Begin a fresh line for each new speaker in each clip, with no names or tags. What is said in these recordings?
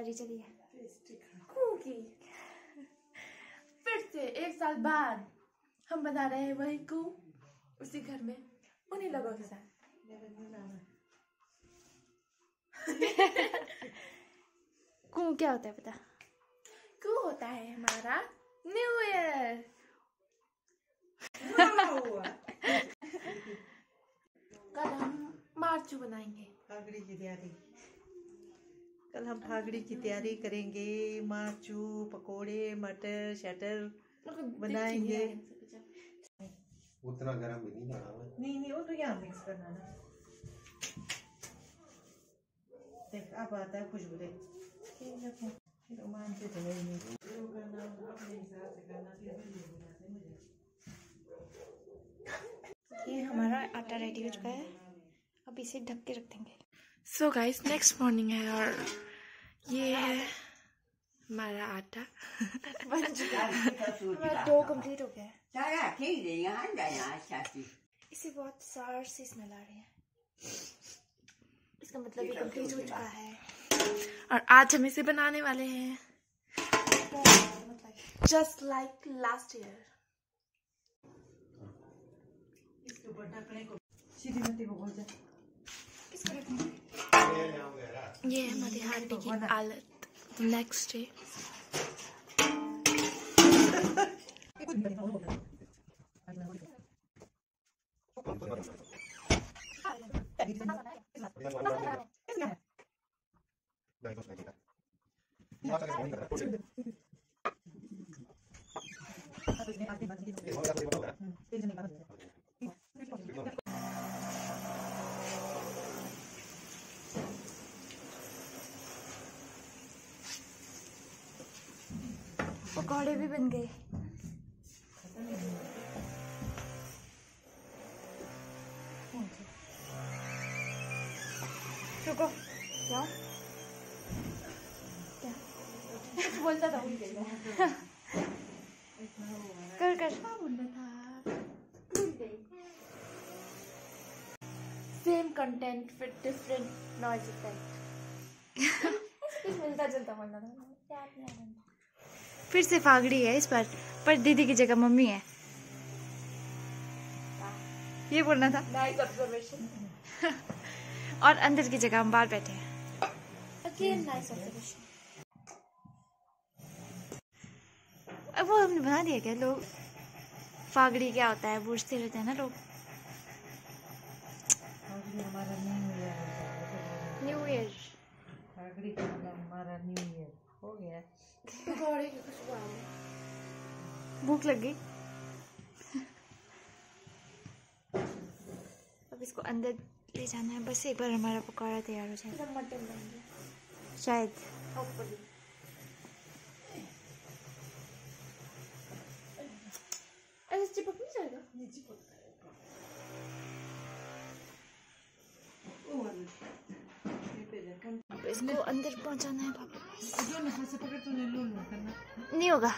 तैयारी चली है।
कुकी फिर से एक साल बाद हम बना रहे हैं वही कू उसी घर में उन्हीं लोगों के साथ।
कू क्या होता है पता?
कू होता है हमारा न्यू ईयर कल हम मार्चू बनाएँगे।
फागड़ी की तैयारी। कल हम फागड़ी की तैयारी करेंगे माचू पकोड़े मटर शटर बनाएँगे।
उतना गर्म भी नहीं हुआ।
नहीं नहीं वो तो यहाँ मिक्स करना ना। देख अब आता है खुशबू देख। फिर मानते तो नहीं करना अपने हिसाब से करना फिर भी ये बनाते मुझे।
ये हमारा आटा रेडी हो चुका है। अब इसे ढक के रख देंगे।
सो गाइस नेक्स्ट मॉर्निंग है और ये है हमारा आटा बन चुका
हमारा डो कंप्लीट हो गया है
Saya kiri yang anda yang asyasi.
इसे बहुत सार सी स्मेल आ रही है इसका मतलब ये कंप्लीट हो चुका है।
और आज हम इसे बनाने वाले हैं। जस्ट लाइक लास्ट ईयर
सीधी मती को बोल जा
ये है हमारी हांडी की हालत नेक्स्ट डे
पकौड़े भी बन गए। रुको क्या क्या बोलता था कर कर।
Same content with different noise effect
मिलता जुलता बोलना था। फिर से फागड़ी है इस पर पर दीदी की जगह मम्मी है। ये बोलना था।
नाइस
और अंदर की जगह हम बाहर बैठे हैं।
अगेन नाइस
अब वो हमने बना दिया क्या लोग? फागड़ी क्या होता है? बूझते रहते हैं ना लोग।
फागड़ी हमारा न्यू ईयर मतलब हो गया।
भूख लग गई। अब इसको अंदर ले जाना है। बस एक बार हमारा पकौड़ा तैयार हो जाए।
मटन
शायद।
चिपक नहीं जाएगा?
इसको अंदर पहुंचाना है पापा। नहीं होगा।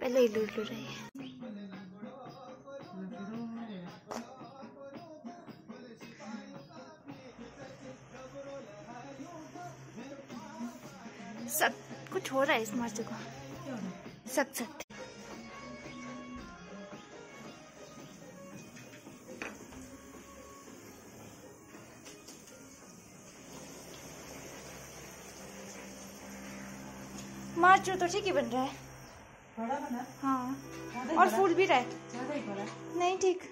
पहले ही लूट लू रही है। सब कुछ हो रहा है इस मर्द को। सख्त सख्त मार्चो तो ठीक ही बन रहा है।
बड़ा बना?
हाँ। और फूल भी रहा। है नहीं ठीक।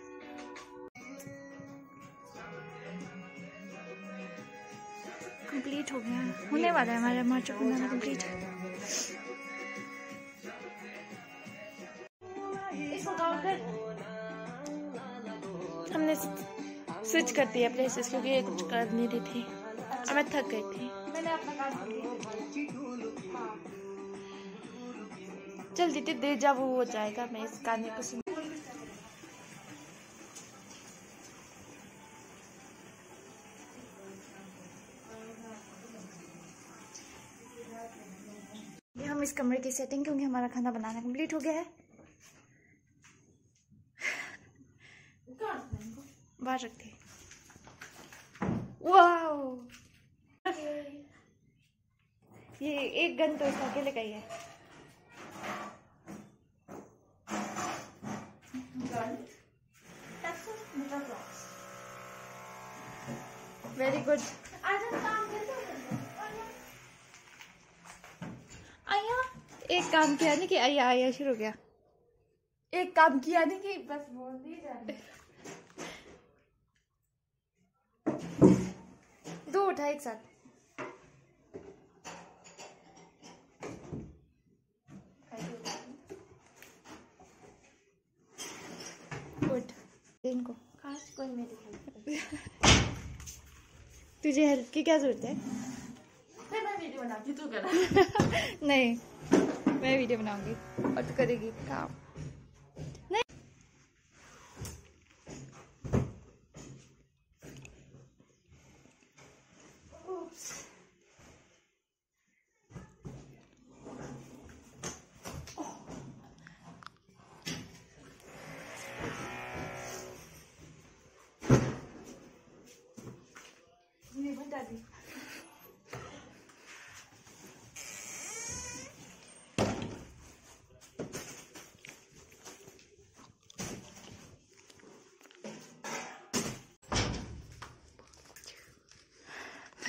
कंप्लीट हो गया। होने वाला है हमारा मार्चो बनाना कंप्लीट
हमने स्विच कर दिया प्लेसेस क्योंकि ये कुछ कर नहीं रही थी। और मैं थक गई थी।
मैंने अपना काम
जल्दी से दे जब वो हो जाएगा मैं इस गाने को सुन
हम इस कमरे की सेटिंग क्योंकि हमारा खाना बनाना कंप्लीट हो गया है। बाहर रखते वाओ ये एक गन तो इसका अकेले का ही। है वेरी गुड आया। एक काम किया नहीं कि आया आया शुरू हो गया एक काम किया नहीं कि बस बोल दी जा दो उठा एक साथ। इनको।
काश कोई मेरी हेल्प
तुझे हेल्प की क्या ज़रूरत है?
मैं वीडियो बनाती तू कर।
नहीं मैं वीडियो बनाऊँगी और तू करेगी। काम नहीं
ये बता दी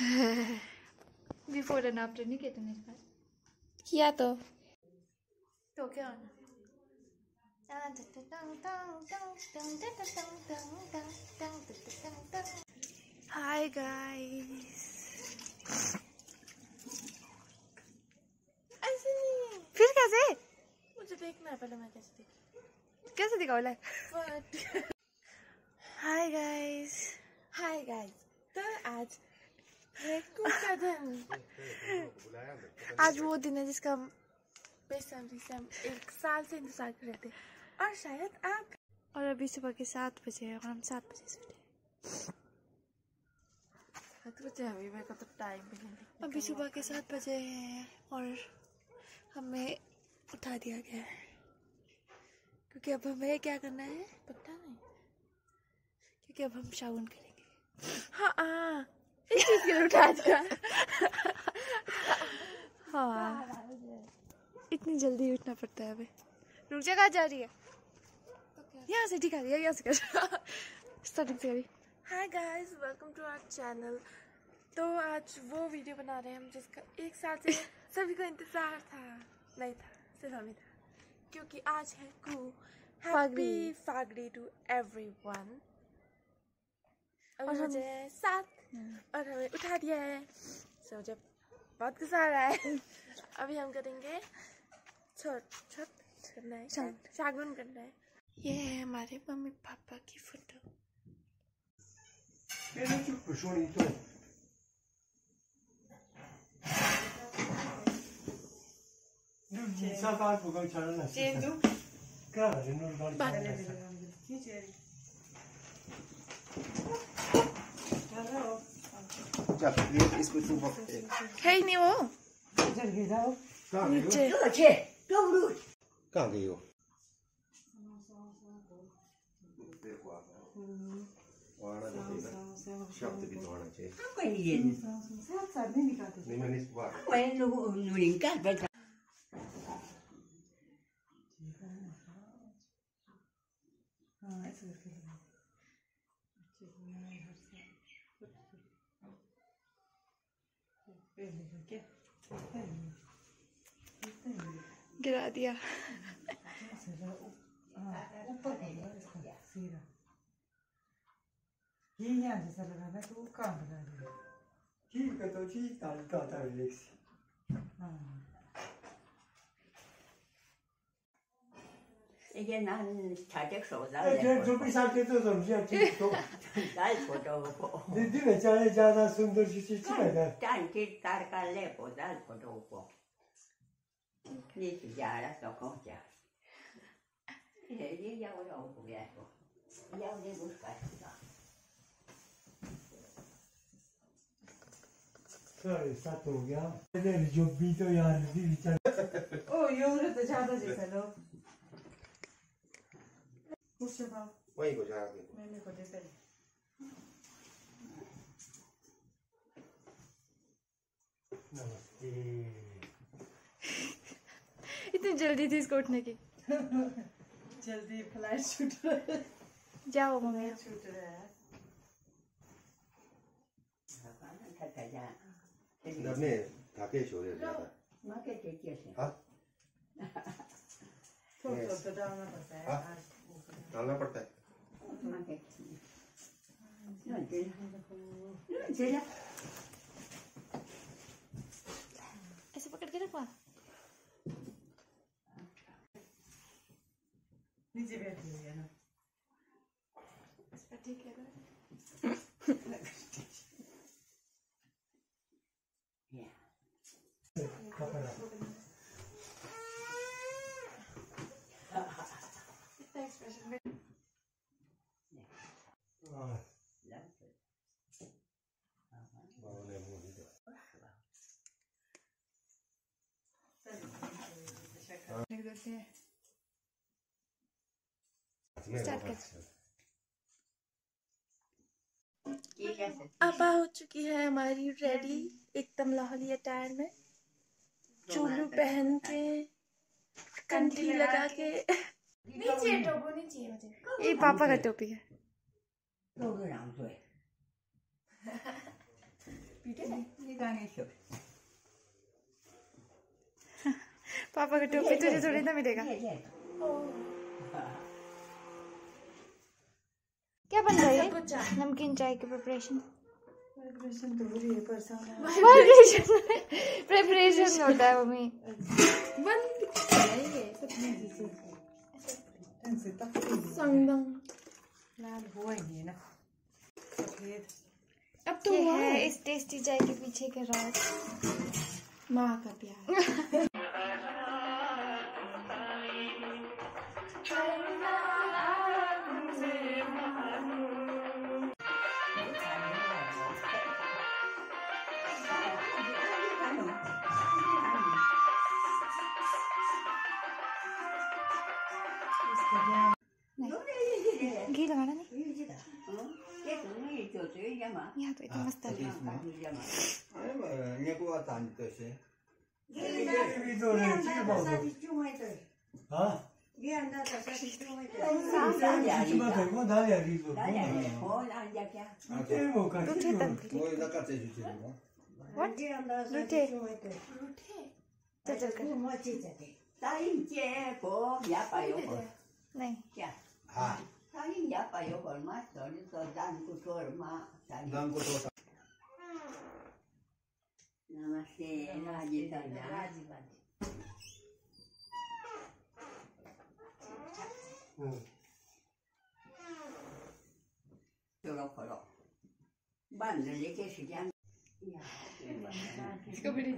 बिफोर एंड आफ्टर नहीं किया तुमने इस बार। किया तो।
तो क्या होना?
हाय गाइस फिर कैसे?
मुझे देखना है पहले मैं कैसे देखी?
कैसे दिखाओ
like?
Hi guys
hi guys तो आज
आज वो दिन है जिसका हम
बेसब्री से हम एक साल से इंतज़ार कर रहे थे और शायद आप
और अभी सुबह के सात बजे हैं और हम सात बजे से उठे
अभी मेरे को तो टाइम भी नहीं
अभी सुबह के सात बजे हैं और हमें उठा दिया गया है क्योंकि अब हमें क्या करना है
पता नहीं
क्योंकि अब हम शावन करेंगे
हाँ हाँ इस चीज़ के लिए उठा दिया
हाँ इतनी जल्दी उठना पड़ता है हमें रुक जा कहाँ जा रही है? यहाँ से दिखा रही है यहाँ से कर। स्टार्टिंग से अभी।
Hi guys welcome to our channel तो आज वो वीडियो बना रहे हैं हम जिसका एक साल से सभी को इंतज़ार था। नहीं था सिर्फ़ हमें था। क्योंकि आज है कू हैप्पी
फागड़ी।
टू एवरीवन
और
मुझे सात और हमें उठा दिया है। सो मुझे बहुत गुस्सा आ रहा है अभी हम करेंगे छोट छोट करना है।
शागुन।
शागुन करना है।
ये है हमारे मम्मी पापा की फ़ोटो।
इसको तू
है ही नहीं वो नीचे
कहाँ गई हो आना चाहिए शब्द भी तो आना चाहिए
कोई नहीं है
नहीं मैंने इस बार
कोई लोग निका बैठा
गिरा दिया।
ये यहाँ जैसा लगाना तो वो काम बना दिया
ठीक है तो ठीक
हाँ।
이게 난 자격소장.
예, 그냥 좀 이상하게 뜯어서 그냥 좀.
날 보더고.
근데 네 자네 자나 숨들 수 있지만.
딴길 따라갈래 보다 보더고. 네 주제 알았어 공자. 얘기 야구를 오고 그래고. 야구를 못 갔어.
Şöyle sat ol ya. Ne diyeceğim video yani bir bir
tane. O yumruk da çağda cinsel o. कुछ भाव
वहीं को जाके
मैंने को देते
नमस्ते।
इतनी जल्दी थी इसको उठने की।
जल्दी फ़्लाइट छूट रहा है।
जाओ मम्मी।
छूट रहा है।
थका जा
अपने थके सो रहे ज़्यादा।
माँ के टेकिए से
हाँ।
थोड़ा थोड़ा तो डालना पड़ता है।
हाँ।
आज।
डालना पड़ता है
माँ के पड़ता है।
ऐसे पकड़ के रखवा।
नीचे बैठी है
ठीक है
या
कपड़ा
इतना एक्सप्रेशन में
हाँ
हैं? कर।
आपा हो चुकी है हमारी रेडी एकदम लाहौली अटायर में। चूलू पहन के कंठी लगा के। नीचे टोपो नहीं चाहिए मुझे
ये पापा का टोपी है।
प्रोग्राम तो है। ये गाने शो
पापा का टोपी तुझे थोड़ी ना मिलेगा। क्या बन रहा है? नमकीन चाय की प्रिपरेशन
तो हो है
प्रिपरेशन प्रिपरेशन होता है मम्मी।
ढंग से तक
संगदंग
लाल ना।
अब तो
ये है
है।
इस टेस्टी चाय के पीछे का राज।
माँ का प्यार।
घी लगाना नहीं
ये तो नहीं तो तो ये जमा
यहाँ तो इतना मस्त है
जमा
नेको आता आणि तसे
ये
हाँ किती मत आहे कोण झाले आधी तो
हो ना जा क्या
ते मो का
रूठे तब भी
कोई नकाचे जुचे ना
रूठे चल चल कर
ताइन che ko ya pa yo ko
नहीं
क्या
हाँ
ताइन ya pa yo ko ma so ni so dan ku to ma ताइन
दाम को तो
नमस्ते राज़ी राज़ी चलो करो बंद लेके से जान
इसको बड़ी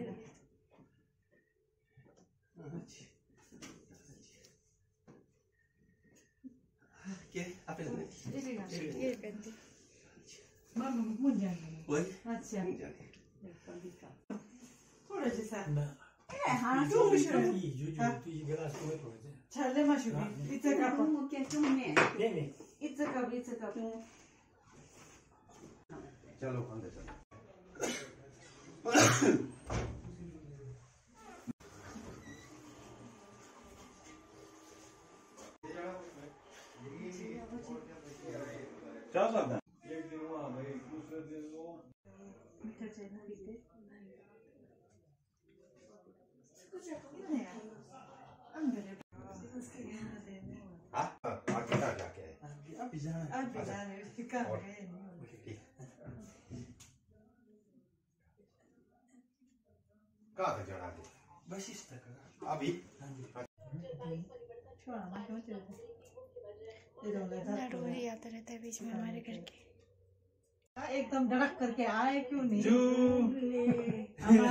के आपे
ये पहनती
मामा मुझे जाना
ओए
अच्छा
जाने
थोड़ा जैसा
ना
हाँ
तू मुझे
ती जुजू ती ग्लास को थोडे
छाले माशू इथं काप
तुम क्या तुमने
नाही नाही
इथं काप इथं काप
चलो अंदर चलो
क्या करता एक दिन वहाँ भाई दूसरे दिन वो
हाँ आगे ना जाके
अभी जाना
अब भी जाने का है
ठीक कहाँ तक जाना आगे
बस इस
अभी
रोज आता रहता है बीच में हमारे घर के
हाँ, एकदम धड़क करके आए क्यों नहीं
जू
अम्मा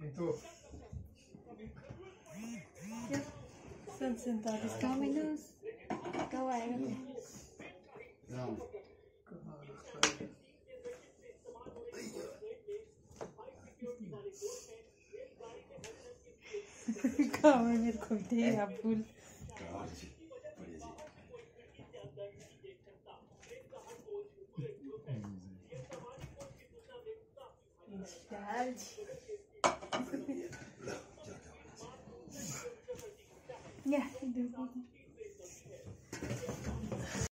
কিন্তু
Since that is
coming
loose, go away. No. Come on, you're
going to
have